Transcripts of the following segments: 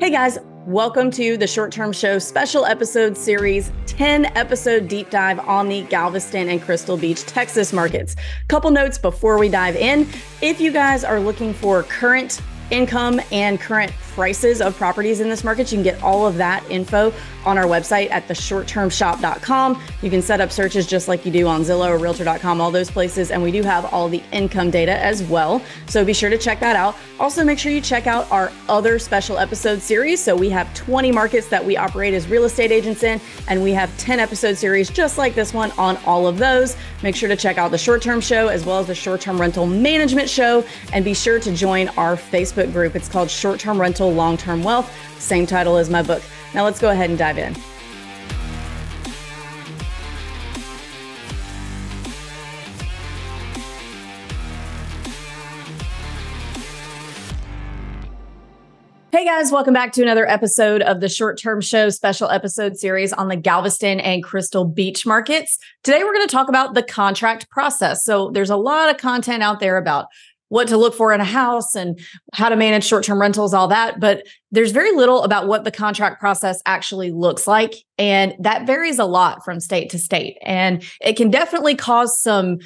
Hey guys, welcome to the Short Term Show special episode series 10 episode deep dive on the Galveston and Crystal Beach, Texas markets. Couple notes before we dive in. If you guys are looking for current income and current prices of properties in this market. You can get all of that info on our website at theshorttermshop.com. You can set up searches just like you do on Zillow or realtor.com, all those places. And we do have all the income data as well. So be sure to check that out. Also, make sure you check out our other special episode series. So we have 20 markets that we operate as real estate agents in, and we have 10 episode series just like this one on all of those. Make sure to check out the short term show as well as the short term rental management show. And be sure to join our Facebook group. It's called Short Term Rental Long Term Wealth, same title as my book. Now let's go ahead and dive in. Hey guys, welcome back to another episode of the Short Term Show special episode series on the Galveston and Crystal Beach markets. Today we're going to talk about the contract process. So there's a lot of content out there about what to look for in a house and how to manage short term rentals, all that. But there's very little about what the contract process actually looks like. And that varies a lot from state to state. And it can definitely cause some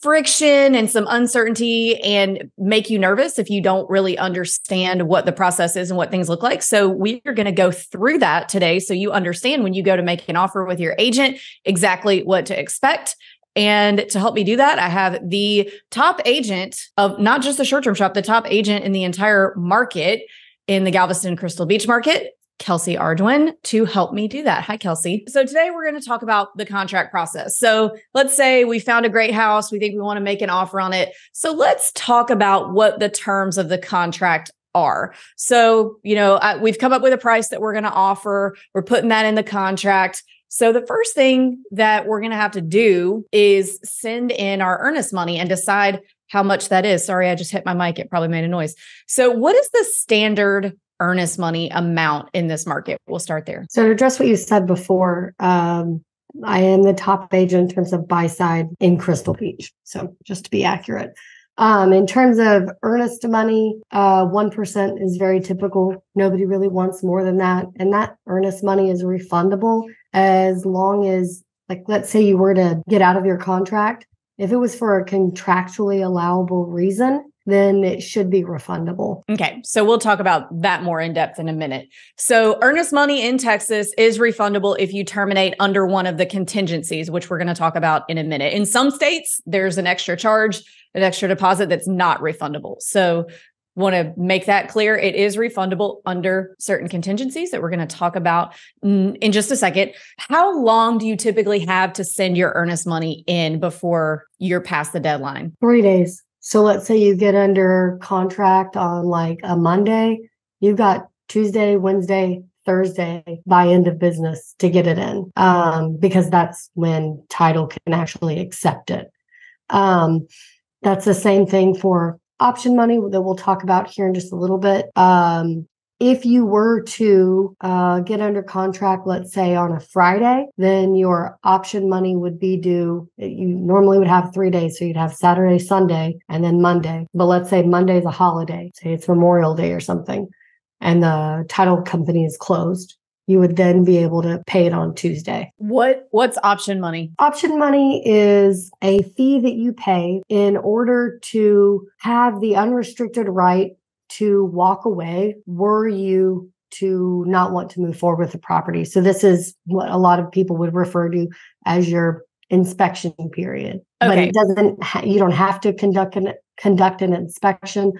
friction and some uncertainty and make you nervous if you don't really understand what the process is and what things look like. So, we are going to go through that today so you understand when you go to make an offer with your agent exactly what to expect and to help me do that, I have the top agent of not just the short term shop, the top agent in the entire market in the Galveston Crystal Beach market, Kelsey Arduin, to help me do that. Hi, Kelsey. So today we're going to talk about the contract process. So let's say we found a great house. We think we want to make an offer on it. So let's talk about what the terms of the contract are. So, you know, I, we've come up with a price that we're going to offer. We're putting that in the contract. So, the first thing that we're going to have to do is send in our earnest money and decide how much that is. Sorry, I just hit my mic. It probably made a noise. So, what is the standard earnest money amount in this market? We'll start there. So, to address what you said before, um, I am the top agent in terms of buy side in Crystal Beach. So, just to be accurate. Um, in terms of earnest money, uh, 1% is very typical. Nobody really wants more than that. And that earnest money is refundable as long as, like, let's say you were to get out of your contract. If it was for a contractually allowable reason, then it should be refundable. Okay. So we'll talk about that more in depth in a minute. So, earnest money in Texas is refundable if you terminate under one of the contingencies, which we're going to talk about in a minute. In some states, there's an extra charge an extra deposit that's not refundable. So, want to make that clear. It is refundable under certain contingencies that we're going to talk about in just a second. How long do you typically have to send your earnest money in before you're past the deadline? Three days. So let's say you get under contract on like a Monday, you've got Tuesday, Wednesday, Thursday by end of business to get it in um, because that's when title can actually accept it. Um, that's the same thing for option money that we'll talk about here in just a little bit. Um, if you were to uh, get under contract, let's say on a Friday, then your option money would be due. You normally would have three days. So you'd have Saturday, Sunday, and then Monday. But let's say Monday's a holiday, say it's Memorial Day or something, and the title company is closed you would then be able to pay it on Tuesday. What what's option money? Option money is a fee that you pay in order to have the unrestricted right to walk away were you to not want to move forward with the property. So this is what a lot of people would refer to as your inspection period. Okay. But it doesn't you don't have to conduct an conduct an inspection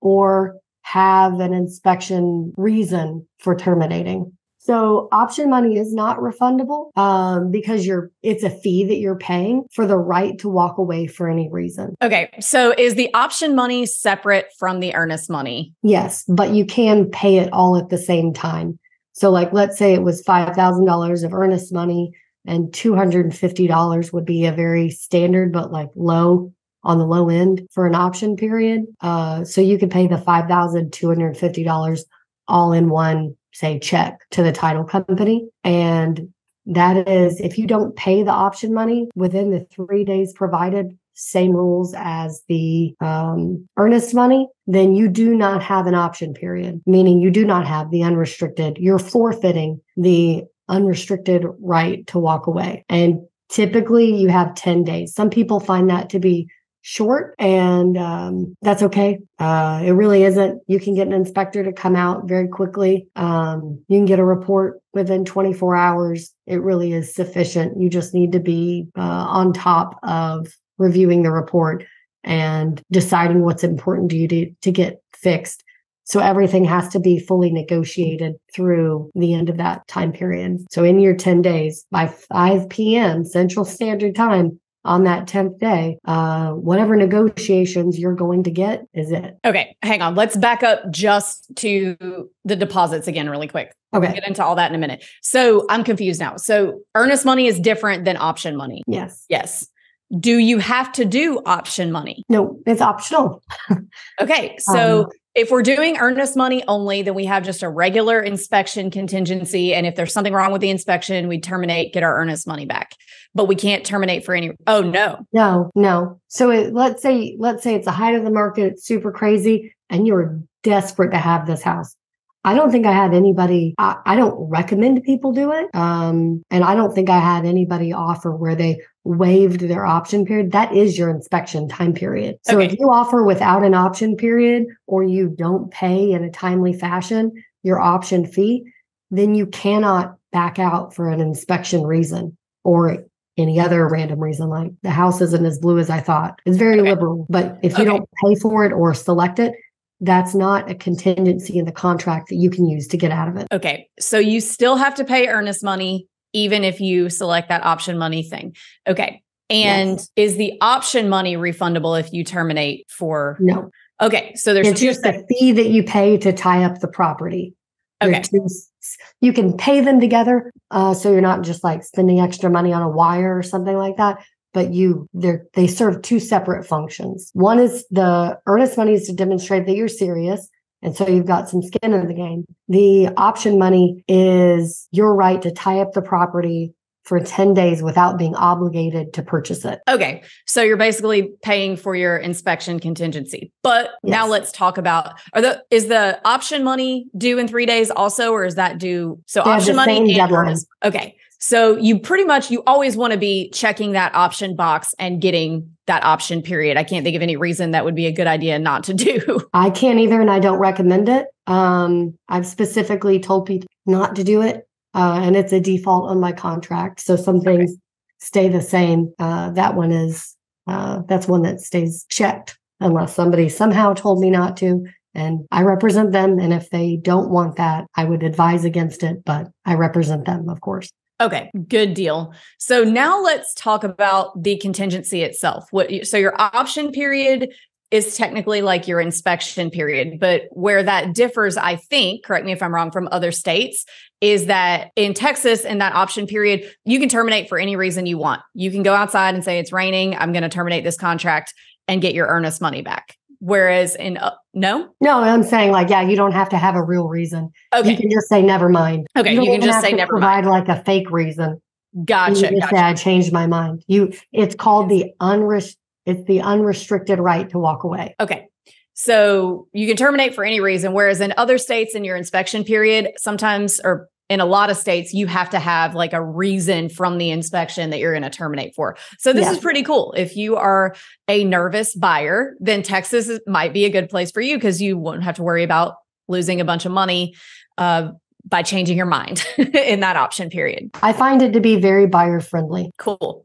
or have an inspection reason for terminating. So option money is not refundable um, because you're it's a fee that you're paying for the right to walk away for any reason. Okay. So is the option money separate from the earnest money? Yes, but you can pay it all at the same time. So like let's say it was $5,000 of earnest money and $250 would be a very standard but like low on the low end for an option period. Uh, so you could pay the $5,250 all in one say check to the title company and that is if you don't pay the option money within the three days provided same rules as the um, earnest money, then you do not have an option period, meaning you do not have the unrestricted, you're forfeiting the unrestricted right to walk away. And typically you have 10 days. Some people find that to be short and um, that's okay. Uh, it really isn't. You can get an inspector to come out very quickly. Um, you can get a report within 24 hours. It really is sufficient. You just need to be uh, on top of reviewing the report and deciding what's important to you to, to get fixed. So everything has to be fully negotiated through the end of that time period. So in your 10 days by 5 p.m. Central Standard Time, on that 10th day, uh, whatever negotiations you're going to get is it. Okay, hang on. Let's back up just to the deposits again, really quick. Okay. We'll get into all that in a minute. So I'm confused now. So earnest money is different than option money. Yes. Yes. Do you have to do option money? No, it's optional. okay. So um, if we're doing earnest money only, then we have just a regular inspection contingency. And if there's something wrong with the inspection, we terminate, get our earnest money back. But we can't terminate for any. Oh no, no, no. So it, let's say let's say it's the height of the market, it's super crazy, and you're desperate to have this house. I don't think I had anybody, I, I, don't recommend people do it. Um, and I don't think I had anybody offer where they waived their option period. That is your inspection time period. So okay. if you offer without an option period or you don't pay in a timely fashion your option fee, then you cannot back out for an inspection reason or any other random reason like the house isn't as blue as I thought. It's very okay. liberal, but if you don't pay for it or select it, that's not a contingency in the contract that you can use to get out of it. Okay. So you still have to pay earnest money, even if you select that option money thing. Okay. And yes. is the option money refundable if you terminate for? No. Okay. So there's it's just a fee that you pay to tie up the property. Okay. Two, you can pay them together. Uh, so you're not just like spending extra money on a wire or something like that but you they they serve two separate functions. One is the earnest money is to demonstrate that you're serious. And so you've got some skin in the game. The option money is your right to tie up the property for 10 days without being obligated to purchase it. Okay. So you're basically paying for your inspection contingency. But yes. now let's talk about are the is the option money due in 3 days also or is that due so they option money and Okay. So you pretty much you always want to be checking that option box and getting that option period. I can't think of any reason that would be a good idea not to do. I can't either and I don't recommend it. Um, I've specifically told people not to do it. Uh, and it's a default on my contract. So some things okay. stay the same. Uh, that one is uh, that's one that stays checked unless somebody somehow told me not to and I represent them. And if they don't want that, I would advise against it, but I represent them, of course. Okay, good deal. So now let's talk about the contingency itself. What so your option period is technically like your inspection period, but where that differs, I think, correct me if I'm wrong, from other states, is that in Texas, in that option period, you can terminate for any reason you want. You can go outside and say, It's raining. I'm going to terminate this contract and get your earnest money back. Whereas in uh, no, no, I'm saying like yeah, you don't have to have a real reason. Okay, you can just say never mind. Okay, you, you can just say never provide mind. like a fake reason. Gotcha. You gotcha. say I changed my mind. You, it's called the unrest. It's the unrestricted right to walk away. Okay. So you can terminate for any reason, whereas in other states in your inspection period, sometimes or in a lot of states, you have to have like a reason from the inspection that you're going to terminate for. So this yeah. is pretty cool. If you are a nervous buyer, then Texas might be a good place for you because you won't have to worry about losing a bunch of money uh, by changing your mind in that option period. I find it to be very buyer friendly. Cool.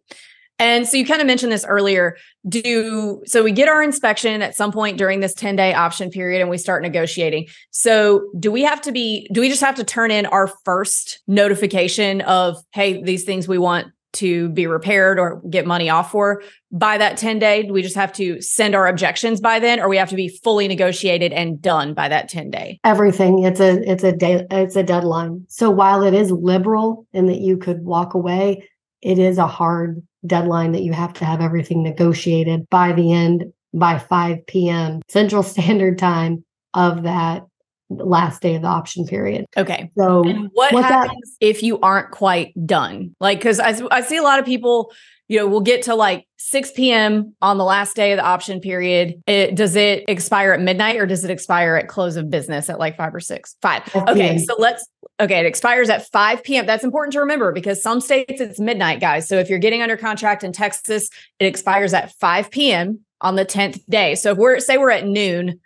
And so you kind of mentioned this earlier. Do so we get our inspection at some point during this 10 day option period and we start negotiating. So do we have to be, do we just have to turn in our first notification of, hey, these things we want to be repaired or get money off for by that 10 day? Do we just have to send our objections by then or we have to be fully negotiated and done by that 10 day? Everything. It's a it's a day it's a deadline. So while it is liberal in that you could walk away, it is a hard deadline that you have to have everything negotiated by the end by 5 p.m. Central Standard Time of that last day of the option period. Okay. So and what happens that? if you aren't quite done? Like, because I, I see a lot of people you know, we'll get to like 6 p.m. on the last day of the option period. It, does it expire at midnight or does it expire at close of business at like five or six? Five. Okay. So let's, okay. It expires at 5 p.m. That's important to remember because some states it's midnight, guys. So if you're getting under contract in Texas, it expires at 5 p.m. on the 10th day. So if we're, say we're at noon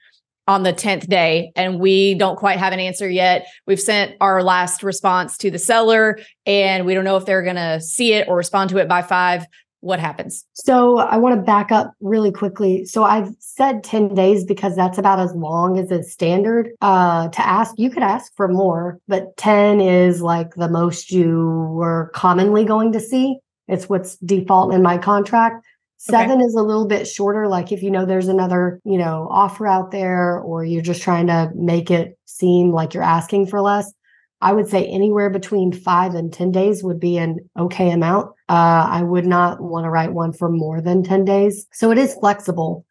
on the 10th day and we don't quite have an answer yet. We've sent our last response to the seller and we don't know if they're going to see it or respond to it by 5. What happens? So I want to back up really quickly. So I've said 10 days because that's about as long as it's standard uh, to ask. You could ask for more, but 10 is like the most you were commonly going to see. It's what's default in my contract. Seven okay. is a little bit shorter. Like if you know there's another, you know, offer out there, or you're just trying to make it seem like you're asking for less. I would say anywhere between five and 10 days would be an okay amount. Uh, I would not want to write one for more than 10 days. So it is flexible.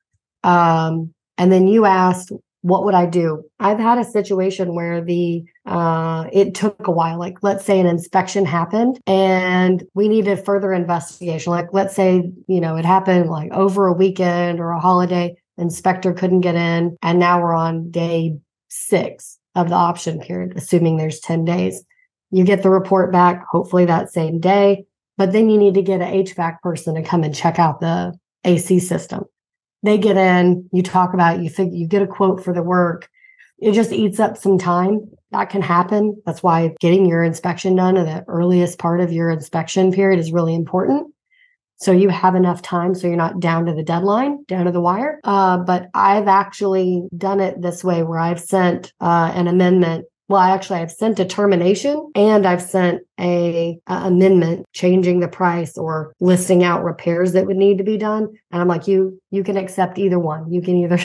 Um, and then you asked, what would I do? I've had a situation where the uh, it took a while. Like let's say an inspection happened and we needed further investigation. Like let's say you know it happened like over a weekend or a holiday. Inspector couldn't get in, and now we're on day six of the option period, assuming there's ten days. You get the report back, hopefully that same day, but then you need to get an HVAC person to come and check out the AC system they get in, you talk about, you figure, you get a quote for the work. It just eats up some time. That can happen. That's why getting your inspection done at the earliest part of your inspection period is really important. So you have enough time so you're not down to the deadline, down to the wire. Uh, but I've actually done it this way where I've sent uh, an amendment well, I actually I've sent a termination and I've sent a, a, amendment changing the price or listing out repairs that would need to be done. And I'm like, you you can accept either one. You can either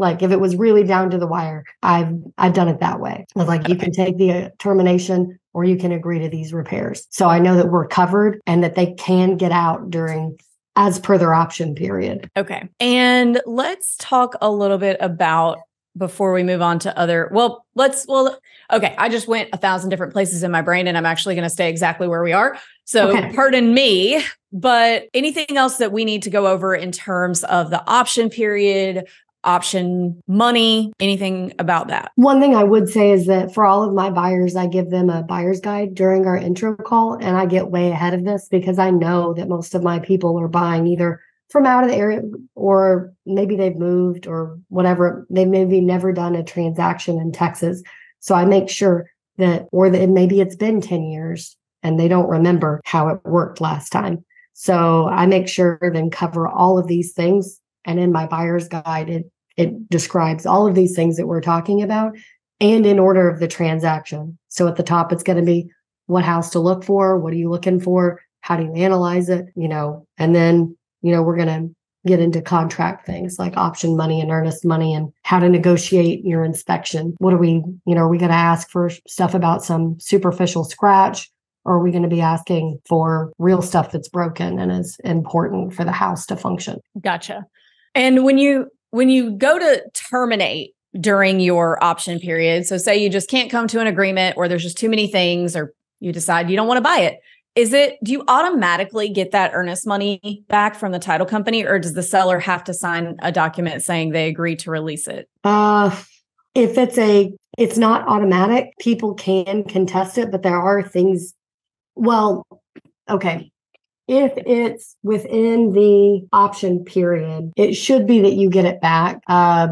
like if it was really down to the wire, I've I've done it that way. I was like, you can take the uh, termination or you can agree to these repairs. So I know that we're covered and that they can get out during as per their option period. Okay. And let's talk a little bit about before we move on to other well let's well okay i just went a thousand different places in my brain and i'm actually going to stay exactly where we are so okay. pardon me but anything else that we need to go over in terms of the option period option money anything about that? One thing i would say is that for all of my buyers i give them a buyer's guide during our intro call and i get way ahead of this because i know that most of my people are buying either from out of the area or maybe they've moved or whatever. They maybe never done a transaction in texas. So i make sure that or that maybe it's been 10 years and they don't remember how it worked last time. So i make sure then cover all of these things and in my buyer's guide it it describes all of these things that we're talking about and in order of the transaction so at the top it's going to be what house to look for what are you looking for how do you analyze it you know and then you know, we're going to get into contract things like option money and earnest money and how to negotiate your inspection. What are we, you know, are we going to ask for stuff about some superficial scratch? Or are we going to be asking for real stuff that's broken and is important for the house to function? Gotcha. And when you when you go to terminate during your option period, so say you just can't come to an agreement or there's just too many things or you decide you don't want to buy it, is it do you automatically get that earnest money back from the title company or does the seller have to sign a document saying they agree to release it? Uh if it's a it's not automatic people can contest it but there are things well okay if it's within the option period it should be that you get it back. Uh,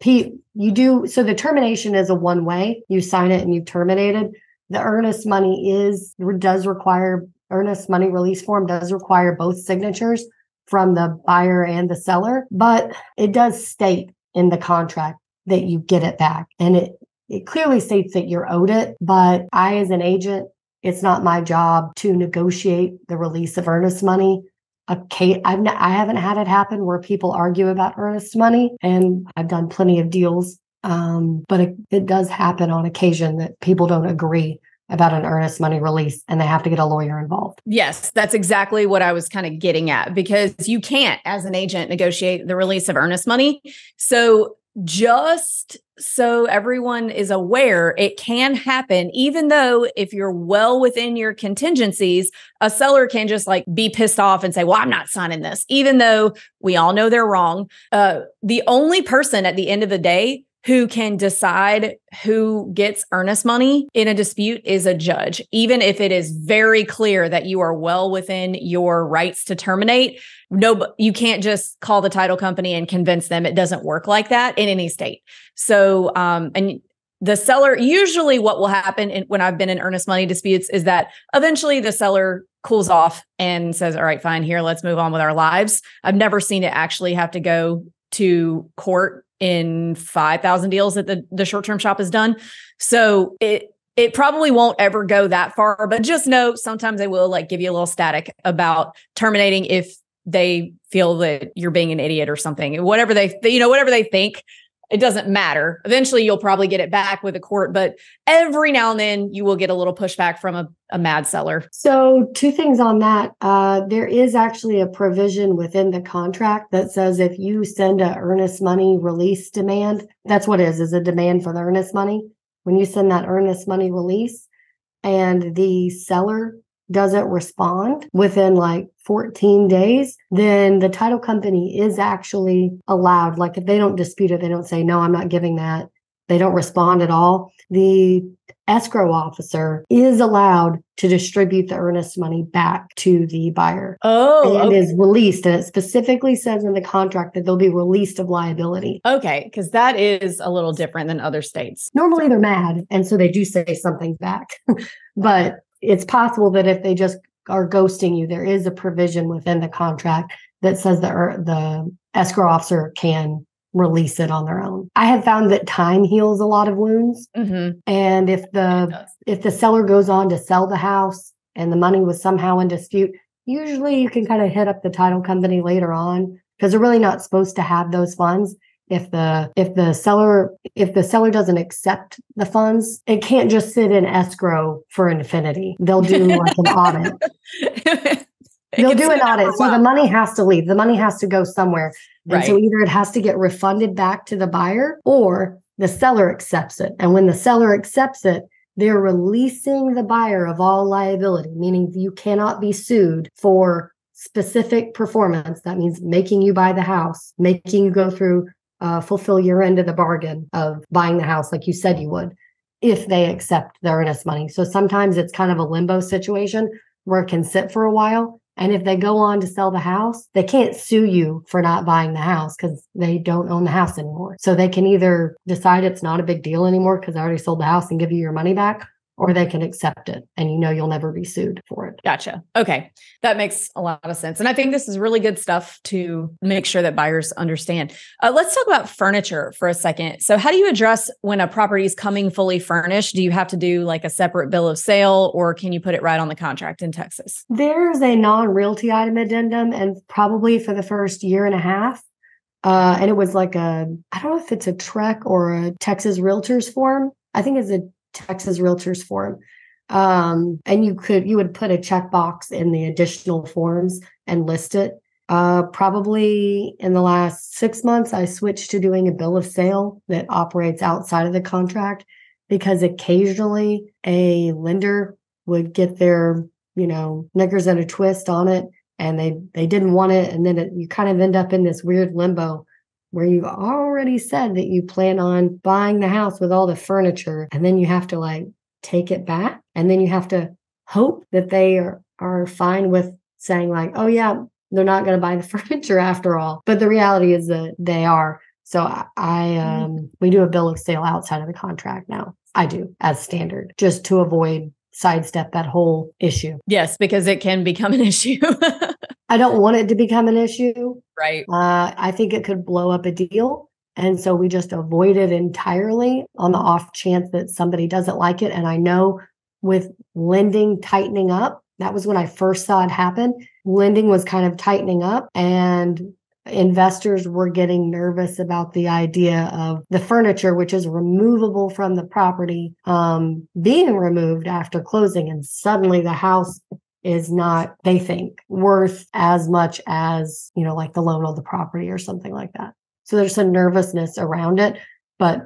Pete, you do so the termination is a one way you sign it and you've terminated. The earnest money is does require earnest money release form does require both signatures from the buyer and the seller, but it does state in the contract that you get it back. And it it clearly states that you're owed it, but I as an agent, it's not my job to negotiate the release of earnest money. Okay, I've n- I haven't had it happen where people argue about earnest money, and I've done plenty of deals um, but it, it does happen on occasion that people don't agree about an earnest money release and they have to get a lawyer involved. Yes, that's exactly what I was kind of getting at because you can't, as an agent, negotiate the release of earnest money. So just so everyone is aware, it can happen, even though if you're well within your contingencies, a seller can just like be pissed off and say, Well, I'm not signing this, even though we all know they're wrong. Uh, the only person at the end of the day who can decide who gets earnest money in a dispute is a judge, even if it is very clear that you are well within your rights to terminate. No, you can't just call the title company and convince them. It doesn't work like that in any state. So, um, and the seller usually what will happen in, when I've been in earnest money disputes is that eventually the seller cools off and says, "All right, fine, here, let's move on with our lives." I've never seen it actually have to go to court in 5,000 deals that the, the short-term shop has done. So it it probably won't ever go that far, but just know sometimes they will like give you a little static about terminating if they feel that you're being an idiot or something. Whatever they, you know, whatever they think it doesn't matter. Eventually, you'll probably get it back with a court, but every now and then you will get a little pushback from a, a mad seller. So, two things on that. Uh, there is actually a provision within the contract that says if you send a earnest money release demand, that's what it is, is a demand for the earnest money. When you send that earnest money release and the seller doesn't respond within like 14 days, then the title company is actually allowed. Like if they don't dispute it, they don't say, no, I'm not giving that. They don't respond at all. The escrow officer is allowed to distribute the earnest money back to the buyer. Oh, and okay. is released. And it specifically says in the contract that they'll be released of liability. Okay, because that is a little different than other states. Normally they're mad. And so they do say something back. but it's possible that if they just are ghosting you, there is a provision within the contract that says that the escrow officer can release it on their own. I have found that time heals a lot of wounds. Mm-hmm. And if the if the seller goes on to sell the house and the money was somehow in dispute, usually you can kind of hit up the title company later on because they're really not supposed to have those funds if the if the seller if the seller doesn't accept the funds it can't just sit in escrow for infinity. They'll do like an audit. They'll do an audit. so the money has to leave. The money has to go somewhere. And right. so either it has to get refunded back to the buyer or the seller accepts it. And when the seller accepts it they're releasing the buyer of all liability meaning you cannot be sued for specific performance. That means making you buy the house making you go through uh, fulfill your end of the bargain of buying the house like you said you would if they accept the earnest money. So sometimes it's kind of a limbo situation where it can sit for a while. And if they go on to sell the house, they can't sue you for not buying the house because they don't own the house anymore. So they can either decide it's not a big deal anymore because I already sold the house and give you your money back, or they can accept it and you know you'll never be sued for it. Gotcha. Okay. That makes a lot of sense. And I think this is really good stuff to make sure that buyers understand. Uh, let's talk about furniture for a second. So, how do you address when a property is coming fully furnished? Do you have to do like a separate bill of sale or can you put it right on the contract in Texas? There's a non realty item addendum, and probably for the first year and a half, uh, and it was like a, I don't know if it's a TREC or a Texas Realtors form. I think it's a Texas Realtors form. Um, and you could you would put a checkbox in the additional forms and list it. Uh, probably in the last six months, I switched to doing a bill of sale that operates outside of the contract because occasionally a lender would get their you know knickers in a twist on it and they they didn't want it and then it, you kind of end up in this weird limbo where you've already said that you plan on buying the house with all the furniture and then you have to like take it back and then you have to hope that they are, are fine with saying like oh yeah they're not going to buy the furniture after all. But the reality is that they are. So i, I mm-hmm. um we do a bill of sale outside of the contract now. I do as standard just to avoid sidestep that whole issue. Yes because it can become an issue I don't want it to become an issue. Right. Uh, I think it could blow up a deal. And so we just avoid it entirely on the off chance that somebody doesn't like it. And I know with lending tightening up, that was when I first saw it happen. Lending was kind of tightening up and investors were getting nervous about the idea of the furniture, which is removable from the property, um, being removed after closing. And suddenly the house is not, they think, worth as much as, you know, like the loan on the property or something like that. So there's some nervousness around it, but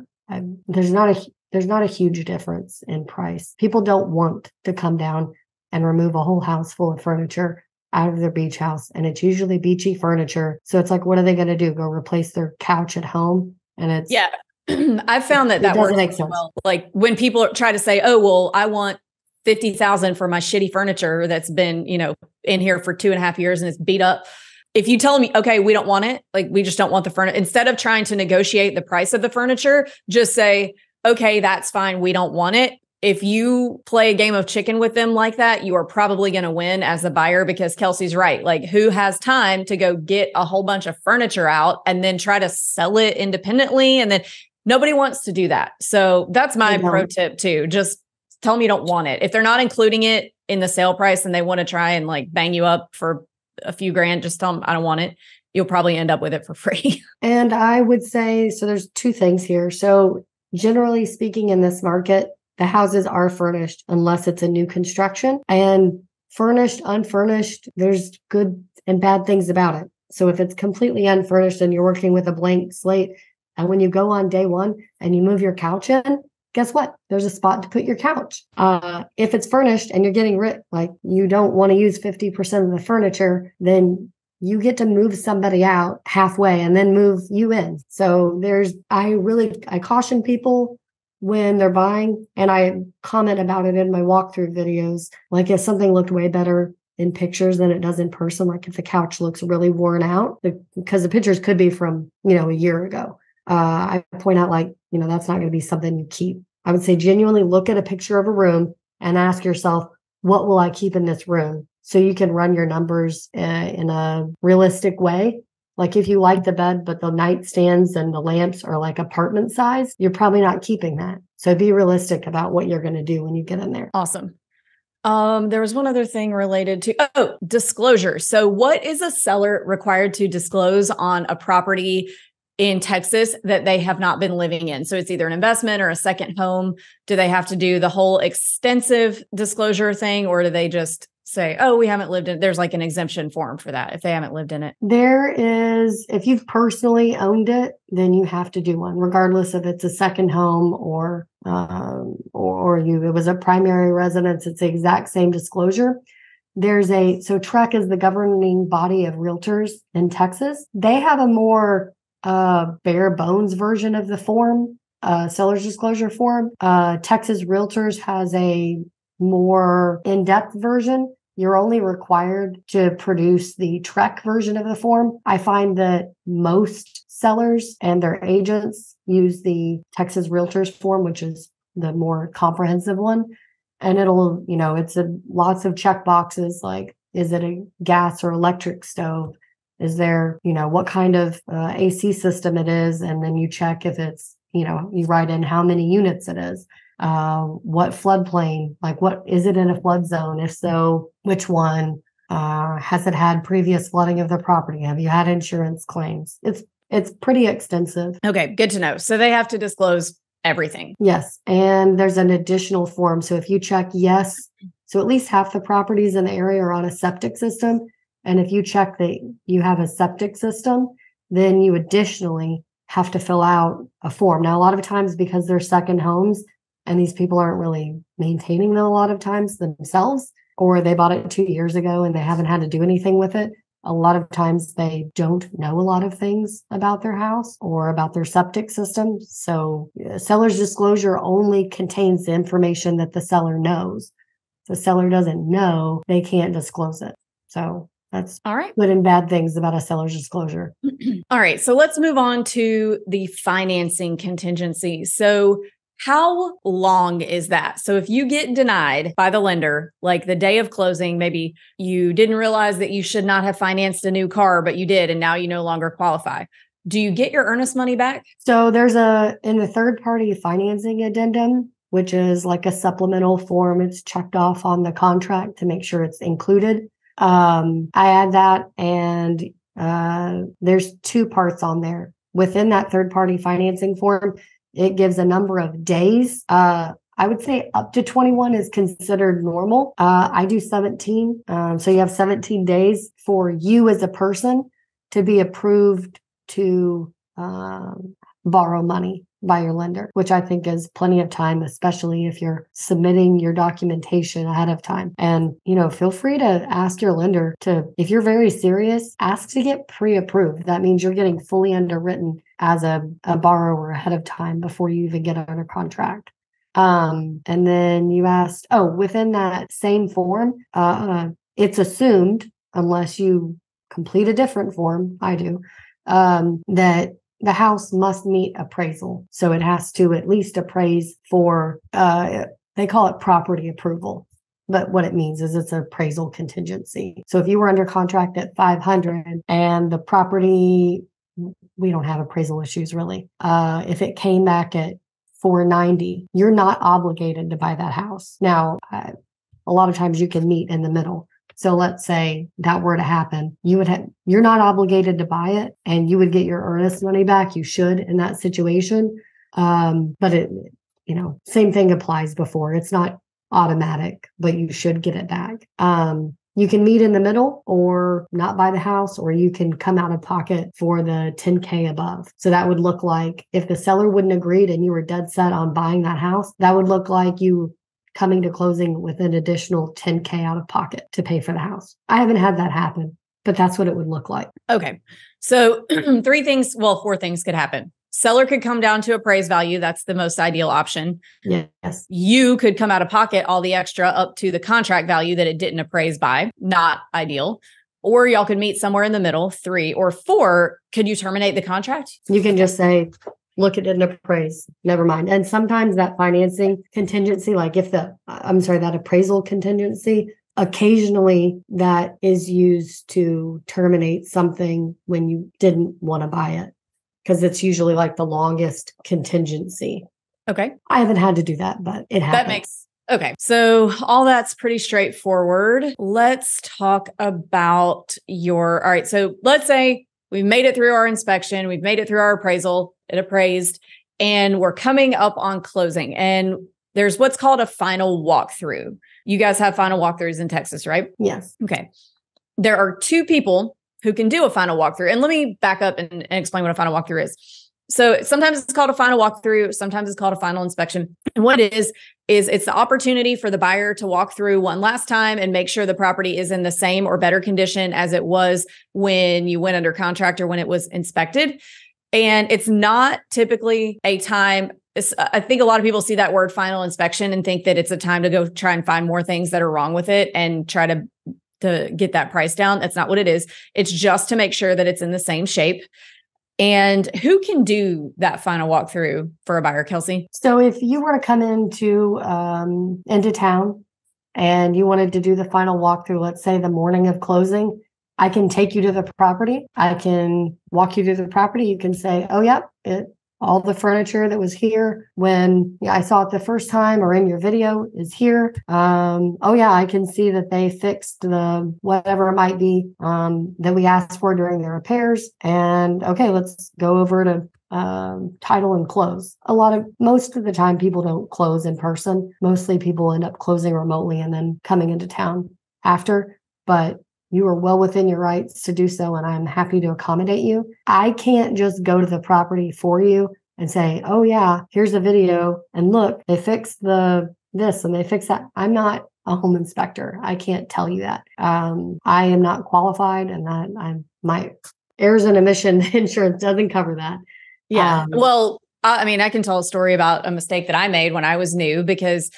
there's not a there's not a huge difference in price. People don't want to come down and remove a whole house full of furniture out of their beach house, and it's usually beachy furniture. So it's like, what are they going to do? Go replace their couch at home? And it's yeah. I've found that that works well. Like when people try to say, "Oh, well, I want fifty thousand for my shitty furniture that's been, you know, in here for two and a half years and it's beat up." If you tell me, okay, we don't want it, like we just don't want the furniture, instead of trying to negotiate the price of the furniture, just say, okay, that's fine, we don't want it if you play a game of chicken with them like that, you are probably going to win as a buyer because Kelsey's right. Like, who has time to go get a whole bunch of furniture out and then try to sell it independently? And then nobody wants to do that. So that's my pro tip too. Just tell them you don't want it. If they're not including it in the sale price and they want to try and like bang you up for a few grand, just tell them I don't want it. You'll probably end up with it for free. and I would say so there's two things here. So generally speaking in this market, the houses are furnished unless it's a new construction and furnished, unfurnished, there's good and bad things about it. So if it's completely unfurnished and you're working with a blank slate, and when you go on day one and you move your couch in, guess what? There's a spot to put your couch. Uh, if it's furnished and you're getting rid, like you don't want to use 50% of the furniture, then you get to move somebody out halfway and then move you in. So there's, I really, I caution people when they're buying and I comment about it in my walkthrough videos. Like if something looked way better in pictures than it does in person, like if the couch looks really worn out, because the pictures could be from, you know, a year ago. Uh, I point out like, you know, that's not going to be something you keep. I would say genuinely look at a picture of a room and ask yourself, what will I keep in this room? So you can run your numbers uh, in a realistic way like if you like the bed, but the nightstands and the lamps are like apartment size, you're probably not keeping that. So be realistic about what you're going to do when you get in there. Awesome. Um, there was one other thing related to oh, disclosure. So, what is a seller required to disclose on a property in Texas that they have not been living in? So, it's either an investment or a second home. Do they have to do the whole extensive disclosure thing, or do they just say, oh, we haven't lived in there's like an exemption form for that if they haven't lived in it. There is, if you've personally owned it, then you have to do one, regardless if it's a second home or um, or, or you it was a primary residence, it's the exact same disclosure. There's a so TREC is the governing body of realtors in Texas. They have a more uh, bare bones version of the form uh, seller's disclosure form. Uh, Texas Realtors has a more in depth version you're only required to produce the TREC version of the form. I find that most sellers and their agents use the Texas Realtors form, which is the more comprehensive one. And it'll, you know, it's a lots of check boxes like, is it a gas or electric stove? Is there, you know, what kind of uh, AC system it is? And then you check if it's, you know, you write in how many units it is uh, what floodplain, like what is it in a flood zone? If so, which one? Uh, has it had previous flooding of the property? Have you had insurance claims? It's it's pretty extensive. Okay, good to know. So they have to disclose everything. Yes, and there's an additional form. So if you check yes, so at least half the properties in the area are on a septic system, and if you check that you have a septic system, then you additionally have to fill out a form. Now, a lot of times because they're second homes, and these people aren't really maintaining them a lot of times themselves or they bought it two years ago and they haven't had to do anything with it a lot of times they don't know a lot of things about their house or about their septic system. So uh, seller's disclosure only contains the information that the seller knows. If the seller doesn't know they can't disclose it. So that's all right. Good and bad things about a seller's disclosure. all right. So let's move on to the financing contingency. So how long is that? So if you get denied by the lender, like the day of closing, maybe you didn't realize that you should not have financed a new car, but you did, and now you no longer qualify. Do you get your earnest money back? So there's a in the third party financing addendum, which is like a supplemental form. It's checked off on the contract to make sure it's included. Um, I add that, and uh, there's two parts on there within that third party financing form it gives a number of days. Uh, I would say up to 21 is considered normal. Uh, I do 17. Um, so you have 17 days for you as a person to be approved to um, borrow money by your lender, which I think is plenty of time, especially if you're submitting your documentation ahead of time. And, you know, feel free to ask your lender to, if you're very serious, ask to get pre approved. That means you're getting fully underwritten as a, a borrower ahead of time before you even get under contract. Um, and then you asked, oh, within that same form, uh, it's assumed, unless you complete a different form, I do, um, that the house must meet appraisal. So it has to at least appraise for, uh, they call it property approval. But what it means is it's an appraisal contingency. So if you were under contract at 500 and the property, we don't have appraisal issues really. Uh, if it came back at 490, you're not obligated to buy that house. Now, uh, a lot of times you can meet in the middle. So let's say that were to happen, you would have, you're not obligated to buy it and you would get your earnest money back. You should in that situation. Um, but it, you know, same thing applies before. It's not automatic, but you should get it back. Um, you can meet in the middle or not buy the house, or you can come out of pocket for the 10K above. So that would look like if the seller wouldn't agree and you were dead set on buying that house, that would look like you coming to closing with an additional 10K out of pocket to pay for the house. I haven't had that happen, but that's what it would look like. Okay. So, three things, well, four things could happen. Seller could come down to appraised value. That's the most ideal option. Yes. You could come out of pocket all the extra up to the contract value that it didn't appraise by. Not ideal. Or y'all could meet somewhere in the middle. Three or four, could you terminate the contract? You can just say, look at it and appraise. Never mind. And sometimes that financing contingency, like if the, I'm sorry, that appraisal contingency, occasionally that is used to terminate something when you didn't want to buy it because it's usually like the longest contingency. Okay. I haven't had to do that, but it happens. That makes Okay. So all that's pretty straightforward. Let's talk about your All right, so let's say we made it through our inspection, we've made it through our appraisal, it appraised, and we're coming up on closing. And there's what's called a final walkthrough. You guys have final walkthroughs in Texas, right? Yes. Okay. There are two people who can do a final walkthrough. And let me back up and, and explain what a final walkthrough is. So sometimes it's called a final walkthrough, sometimes it's called a final inspection. And what it is, is it's the opportunity for the buyer to walk through one last time and make sure the property is in the same or better condition as it was when you went under contract or when it was inspected. And it's not typically a time. I think a lot of people see that word final inspection and think that it's a time to go try and find more things that are wrong with it and try to to get that price down. That's not what it is. It's just to make sure that it's in the same shape. And who can do that final walkthrough for a buyer, Kelsey? So if you were to come into um, into town and you wanted to do the final walkthrough, let's say the morning of closing, I can take you to the property. I can walk you through the property. You can say, "Oh, yep, yeah, it all the furniture that was here when I saw it the first time or in your video is here. Um, oh yeah, I can see that they fixed the whatever it might be um, that we asked for during the repairs. And okay, let's go over to um, title and close. A lot of most of the time, people don't close in person. Mostly, people end up closing remotely and then coming into town after. But you are well within your rights to do so, and I'm happy to accommodate you. I can't just go to the property for you and say, oh, yeah, here's a video, and look, they fixed the this and they fixed that. I'm not a home inspector. I can't tell you that. Um, I am not qualified, and that I'm my errors and omission insurance doesn't cover that. Yeah. Um, well, I mean, I can tell a story about a mistake that I made when I was new because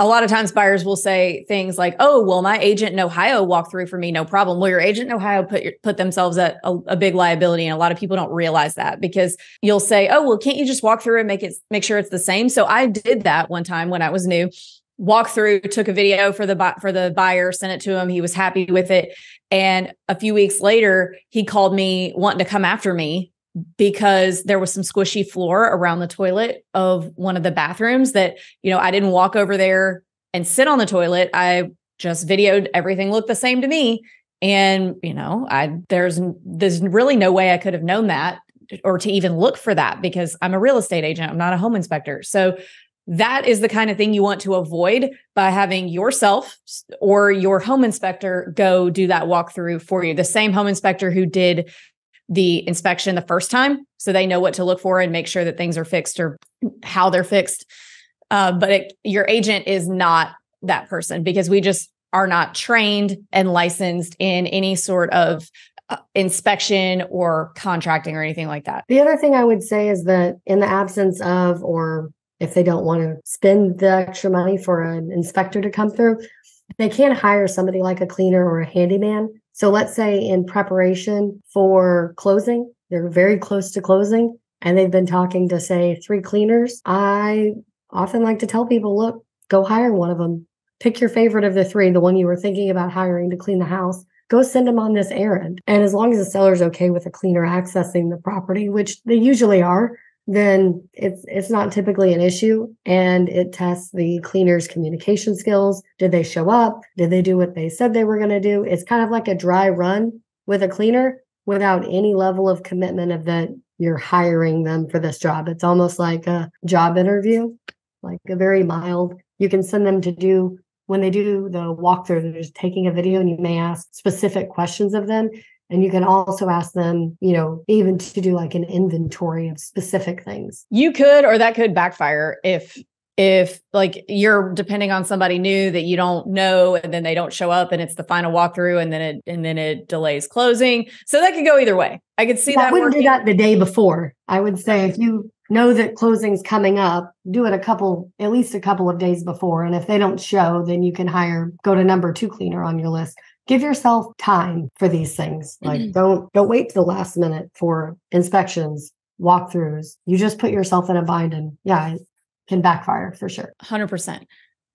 a lot of times buyers will say things like, "Oh, well, my agent in Ohio walked through for me, no problem." Well, your agent in Ohio put your, put themselves at a, a, big liability, and a lot of people don't realize that because you'll say, "Oh, well, can't you just walk through and make it make sure it's the same?" So I did that one time when I was new. Walk through, took a video for the for the buyer, sent it to him. He was happy with it, and a few weeks later, he called me wanting to come after me because there was some squishy floor around the toilet of one of the bathrooms that, you know, I didn't walk over there and sit on the toilet. I just videoed everything looked the same to me. And, you know, I there's there's really no way I could have known that or to even look for that because I'm a real estate agent. I'm not a home inspector. So that is the kind of thing you want to avoid by having yourself or your home inspector go do that walkthrough for you. The same home inspector who did the inspection the first time so they know what to look for and make sure that things are fixed or how they're fixed. Uh, but it, your agent is not that person because we just are not trained and licensed in any sort of uh, inspection or contracting or anything like that. The other thing I would say is that in the absence of, or if they don't want to spend the extra money for an inspector to come through, they can hire somebody like a cleaner or a handyman. So let's say in preparation for closing, they're very close to closing and they've been talking to say three cleaners. I often like to tell people, look, go hire one of them. Pick your favorite of the three, the one you were thinking about hiring to clean the house. Go send them on this errand. And as long as the seller's okay with a cleaner accessing the property, which they usually are, then it's it's not typically an issue and it tests the cleaner's communication skills. Did they show up? Did they do what they said they were going to do? It's kind of like a dry run with a cleaner without any level of commitment of that you're hiring them for this job. It's almost like a job interview like a very mild you can send them to do when they do the walkthrough they're just taking a video and you may ask specific questions of them and you can also ask them, you know, even to do like an inventory of specific things. You could, or that could backfire if if like you're depending on somebody new that you don't know and then they don't show up and it's the final walkthrough and then it and then it delays closing. So that could go either way. I could see that i wouldn't working. do that the day before. I would say if you know that closing's coming up do it a couple at least a couple of days before. And if they don't show then you can hire go to number two cleaner on your list give yourself time for these things. Like mm-hmm. don't don't wait to the last minute for inspections, walkthroughs. You just put yourself in a bind and yeah, it can backfire for sure. 100%.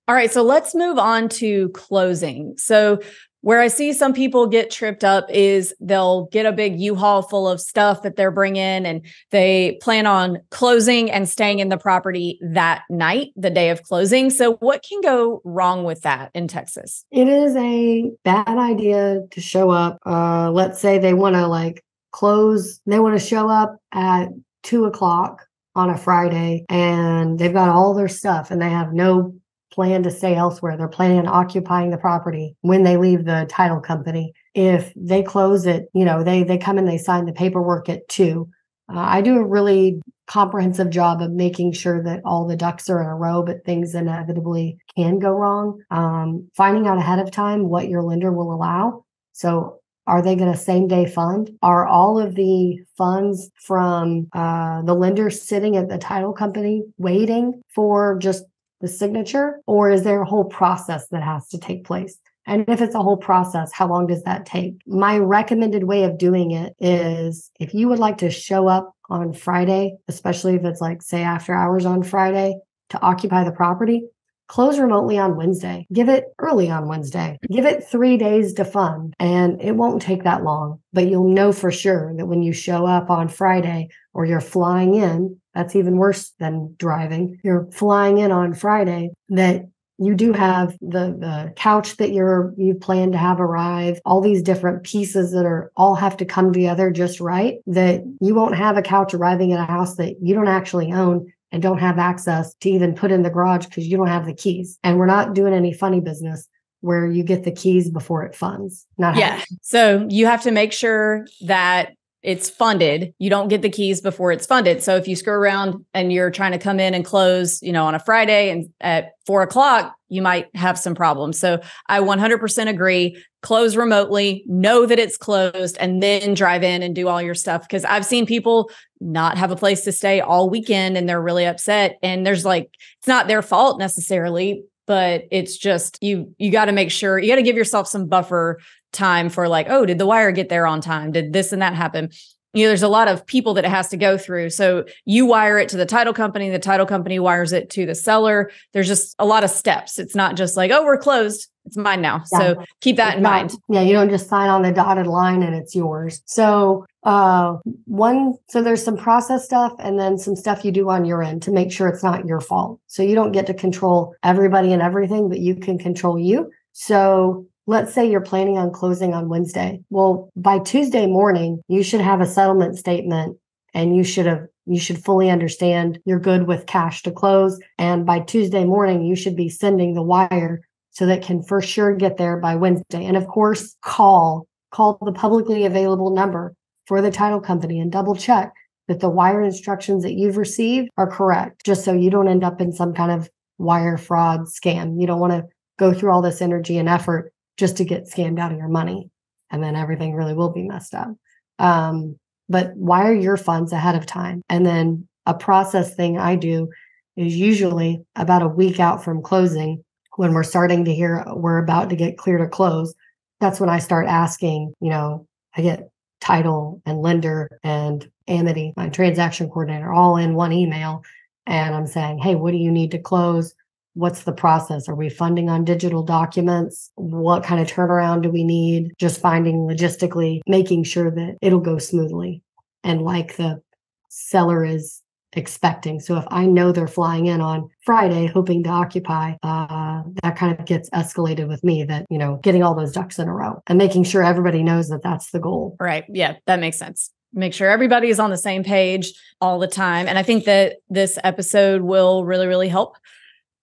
All right, so let's move on to closing. So where I see some people get tripped up is they'll get a big U-Haul full of stuff that they're bringing and they plan on closing and staying in the property that night, the day of closing. So what can go wrong with that in Texas? It is a bad idea to show up. Uh, let's say they want to like close, they want to show up at two o'clock on a Friday and they've got all their stuff and they have no plan to stay elsewhere. They're planning on occupying the property when they leave the title company. If they close it, you know, they they come and they sign the paperwork at two. Uh, I do a really comprehensive job of making sure that all the ducks are in a row, but things inevitably can go wrong. Um, finding out ahead of time what your lender will allow. So are they going to same day fund? Are all of the funds from uh, the lender sitting at the title company waiting for just the signature, or is there a whole process that has to take place? And if it's a whole process, how long does that take? My recommended way of doing it is if you would like to show up on Friday, especially if it's like, say, after hours on Friday to occupy the property, close remotely on Wednesday. Give it early on Wednesday. Give it three days to fund, and it won't take that long. But you'll know for sure that when you show up on Friday or you're flying in, that's even worse than driving. You're flying in on Friday that you do have the, the couch that you're you plan to have arrive all these different pieces that are all have to come together just right that you won't have a couch arriving at a house that you don't actually own and don't have access to even put in the garage because you don't have the keys. And we're not doing any funny business where you get the keys before it funds. Not yeah. So you have to make sure that it's funded. You don't get the keys before it's funded. So if you screw around and you're trying to come in and close, you know, on a Friday and at four o'clock, you might have some problems. So I 100% agree. Close remotely, know that it's closed, and then drive in and do all your stuff. Because I've seen people not have a place to stay all weekend and they're really upset. And there's like, it's not their fault necessarily, but it's just you you got to make sure you got to give yourself some buffer time for like, oh, did the wire get there on time? Did this and that happen? You know, there's a lot of people that it has to go through. So you wire it to the title company, the title company wires it to the seller. There's just a lot of steps. It's not just like, oh, we're closed. It's mine now. Yeah. So keep that it's in not, mind. Yeah, you don't just sign on the dotted line and it's yours. So uh one so there's some process stuff and then some stuff you do on your end to make sure it's not your fault. So you don't get to control everybody and everything, but you can control you. So let's say you're planning on closing on Wednesday. Well, by Tuesday morning, you should have a settlement statement and you should have you should fully understand you're good with cash to close and by Tuesday morning you should be sending the wire so that can for sure get there by Wednesday. And of course, call call the publicly available number for the title company and double check that the wire instructions that you've received are correct, just so you don't end up in some kind of wire fraud scam. You don't want to go through all this energy and effort just to get scammed out of your money. And then everything really will be messed up. Um, but wire your funds ahead of time. And then a process thing I do is usually about a week out from closing when we're starting to hear we're about to get clear to close. That's when I start asking, you know, I get title and lender and Amity, my transaction coordinator, all in one email. And I'm saying, hey, what do you need to close? What's the process? Are we funding on digital documents? What kind of turnaround do we need? Just finding logistically, making sure that it'll go smoothly and like the seller is expecting. So if I know they're flying in on Friday, hoping to occupy, uh, that kind of gets escalated with me that, you know, getting all those ducks in a row and making sure everybody knows that that's the goal. Right. Yeah, that makes sense. Make sure everybody is on the same page all the time. And I think that this episode will really, really help.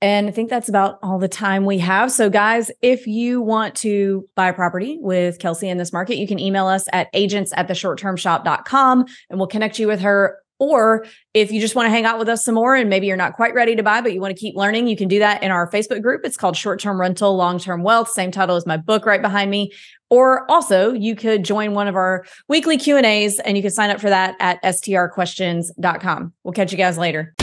And I think that's about all the time we have. So, guys, if you want to buy a property with Kelsey in this market, you can email us at agents at the shorttermshop.com and we'll connect you with her or if you just want to hang out with us some more and maybe you're not quite ready to buy, but you want to keep learning, you can do that in our Facebook group. It's called Short Term Rental, Long Term Wealth, same title as my book right behind me. Or also you could join one of our weekly Q&As and you can sign up for that at strquestions.com. We'll catch you guys later.